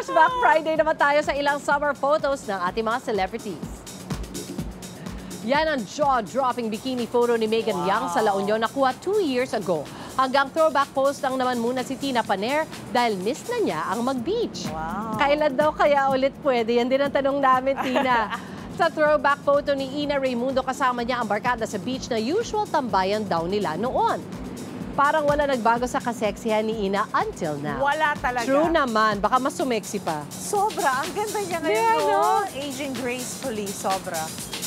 Flashback Friday naman tayo sa ilang summer photos ng ating mga celebrities. Yan ang jaw-dropping bikini photo ni Megan Young sa La Union nakuha two years ago. Hanggang throwback post lang naman muna si Tina Paner dahil miss na niya ang mag-beach. Wow. Kailan daw kaya ulit pwede? Yan din ang tanong namin, Tina. sa throwback photo ni Ina Raimundo kasama niya ang barkada sa beach na usual tambayan daw nila noon. Parang wala nagbago sa kaseksihan ni Ina until now. Wala talaga. True naman, baka mas sumeksi pa. Sobra. Ang ganda niya ngayon, Yeah, no? no? Aging gracefully. Sobra.